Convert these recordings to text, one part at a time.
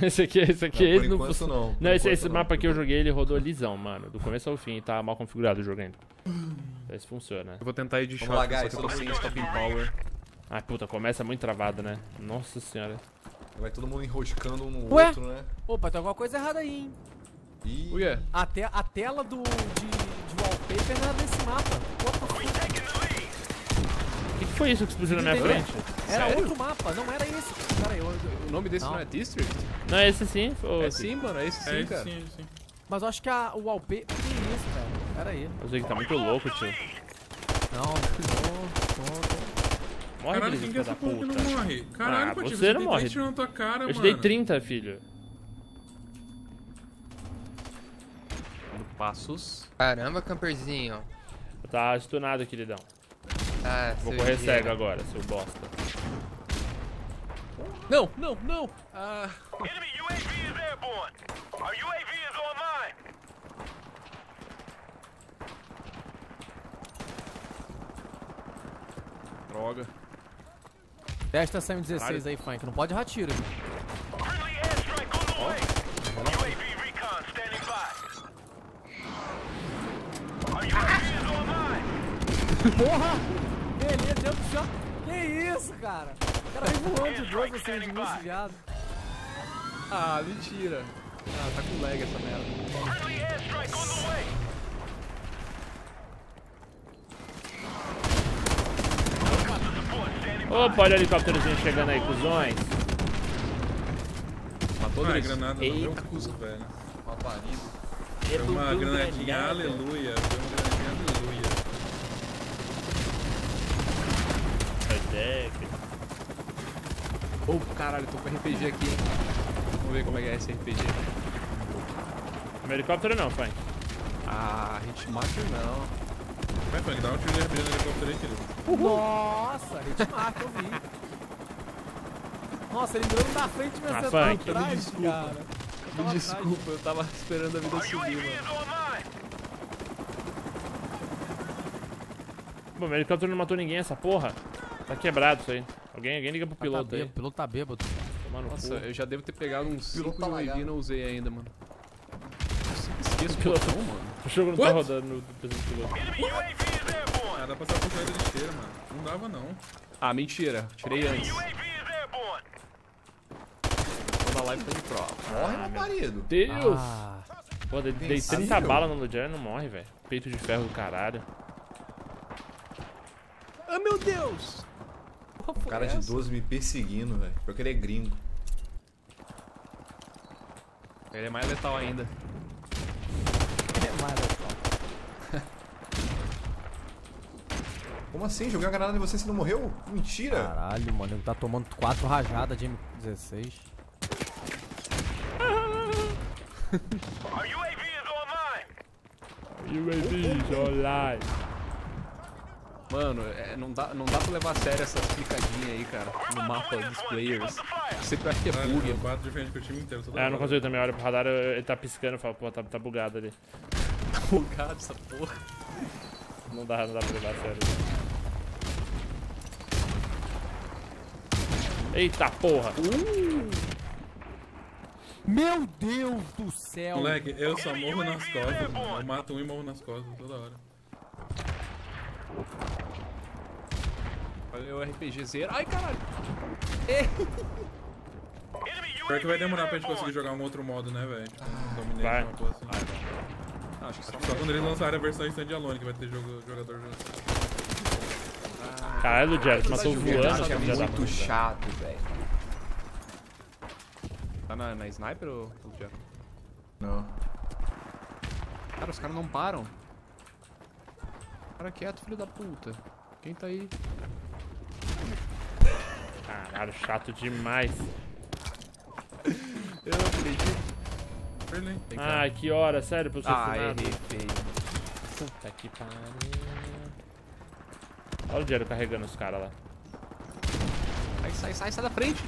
esse aqui, esse aqui Não, por ele não enquanto não, por Não, esse, esse não, mapa aqui eu joguei, ele rodou lisão, mano. Do começo ao fim, tá mal configurado o jogo ainda. Vê se funciona. Eu vou tentar ir de Vamos shot, lá, só guys, que eu tô sem stopping power. Ah, puta, começa muito travado, né? Nossa senhora. Vai todo mundo enroscando um no Ué? outro, né? Opa, tem alguma coisa errada aí, hein? O quê? A, te a tela do, de, de wallpaper não era desse mapa. What the fuck? O que, que foi isso que explodiu na minha Entendeu? frente? Era Sério? outro mapa, não era esse. Pera aí, eu, eu- O nome desse não, Não. é District? Não, é esse sim. Ou... É sim, mano, é esse sim, É, cara. sim, sim. mas eu acho que a, o wallpaper... Que isso, velho? Pera aí. Eu sei que tá muito louco, tio. Não, não, não, não. Morre, Caralho, Blizz, quem que essa porra que não morre? Caralho, Ah, Patife, você eu não morre. 10 tiros na tua cara, Eu te mano. dei 30, filho. Passos. Caramba, camperzinho. Tá stunado, queridão. Ah, Vou correr idiota. cego agora, seu bosta. Não, não, não! Ah, Enemy UAV is airborne. Our UAV is online. droga. Testa essa M16 aí, Funk. Não pode errar tiro. Friendly airstrike on the way. UAV recon standing by. Our UAV is online. Porra! Beleza, jump shot. Que isso, cara? O cara vem voando de dois assim de viado. Ah, mentira. Ah, tá com lag essa merda. Opa, olha o helicópterozinho chegando aí, cuzões. Matou Ah, dois. granada, não deu um custo, velho. Uma parida. Foi uma granadinha, aleluia. Foi uma granadinha, aleluia. É, Oh, caralho, tô com RPG aqui, hein. Vamos ver como é que é esse RPG. Meu helicóptero não, Funk. Ah, Hitmarker não. Vai, Fang, dá um tiro de RPG no helicóptero aí, querido. Nossa, hitmark, eu vi. Nossa, ele mirou na frente e me Ah, acertou Funk, atrás, me desculpa. cara. Eu Me tava desculpa, eu tava esperando a vida subir, mano. Bom, meu helicóptero não matou ninguém, essa porra. Tá quebrado isso aí. Alguém, alguém liga pro atrás. piloto tá aí. o piloto tá bêbado. Tomar no Nossa, eu já devo ter pegado uns Piloto 5 tá e não usei ainda, mano. Esqueço o Piloto. botão, mano. O jogo não tá What? rodando no piloto. Ah, dá pra passar por trás da lixeira, mano. Não dava, não. Ah, mentira. Tirei antes. Toda live tá de prova. Morre, meu marido. Deus! Ah, Pô, dei, dei Invencível. 30 balas no Lujar e não morre, velho. Peito de ferro do caralho. Ah, meu Deus! Porra, Um cara de essa? 12 me perseguindo, velho. Porque ele é gringo. Ele é mais letal ainda. é mais legal. Como assim? Joguei uma granada em você e você não morreu? Mentira. Caralho, mano, ele tá tomando quatro rajadas de M16. Our UAV is online. UAVs online. Mano, é, não, dá, não dá pra levar a sério essas clicadinhas aí, cara. No mapa dos players. Sempre acho que é Caralho, bug. eu bato de frente com o time inteiro. É, eu não consigo também. Olha pro radar, eu- ele tá piscando e falo, pô, tá, tá bugado ali. Bugado essa porra. Não dá, não dá pra levar a sério. Eita porra! Meu Deus do céu! Moleque, eu só morro nas costas, mano. Eu mato um e morro nas costas toda hora. Olha o RPG zero. Ai, caralho. Pior que vai demorar pra gente conseguir jogar um outro modo, né, velho? Tipo, um Dominate, Vai. uma coisa assim. Ah, acho que só Só quando eles lançarem a versão standalone que vai ter jogo, jogador jogando. Caralho, Lujar, você matou voando, é muito puta. chato, velho. Tá na, na sniper ou já? Não. Cara, os caras não param. Para quieto, filho da puta. Quem tá aí? Caralho, chato demais. Eu acredito. Berlim. Ai, que hora, sério, pra eu ser ah, funado. errei feio. Puta que pariu. Olha o dinheiro carregando os caras lá. Sai, sai, sai, sai da frente.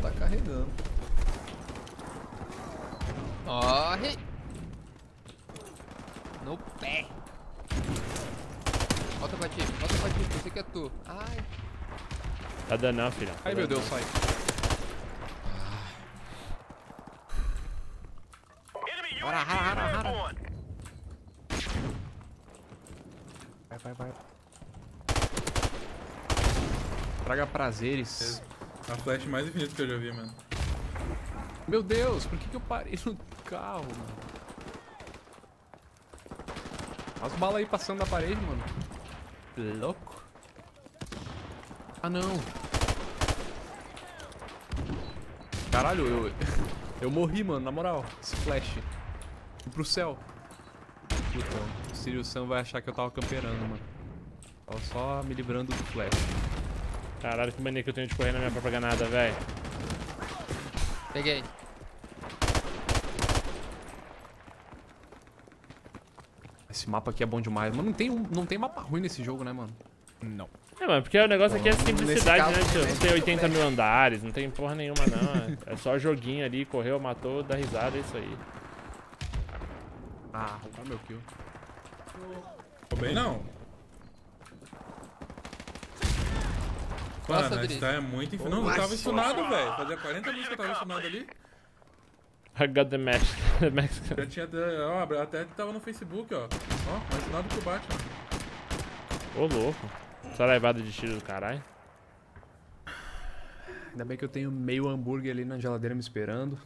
Tá carregando. Corre! No pé! Volta, Patife, volta, Patife, esse aqui é tu. Ai, Tá danando, filho. Ai, meu Deus, sai. Bora, rara, rara, rara. Vai, vai, vai. Traga prazeres. É a flash mais infinita que eu já vi, mano. Meu Deus, por que, que eu parei no carro, mano? As balas aí passando na parede, mano. Louco. Ah, não. Caralho, eu... Eu morri, mano, na moral. Esse flash. Fui pro céu. Puta, o Sirius Sam vai achar que eu tava camperando, mano. Tava só me livrando do flash. Caralho, que mania que eu tenho de correr na minha própria granada, velho. Peguei. Esse mapa aqui é bom demais. Mas não tem, não tem mapa ruim nesse jogo, né, mano? Não. É, mano, porque o negócio aqui é simplicidade, caso, né, tio? Não tem 80 mil andares, não tem porra nenhuma, não. É só joguinho ali, correu, matou, dá risada, é isso aí. Ah, roubar meu kill. Ficou bem não. Nossa, Mano, a Adri. gente tá muito infinito. Não, eu tava estunado, velho. Fazia 40 minutos que eu tava estunado ali. I got the match. the max. Já tinha. Ó, até tava no Facebook, ó. Ó, mais estunado que o Batman. Ô, louco. Essa levada de tiro do caralho. Ainda bem que eu tenho meio hambúrguer ali na geladeira me esperando.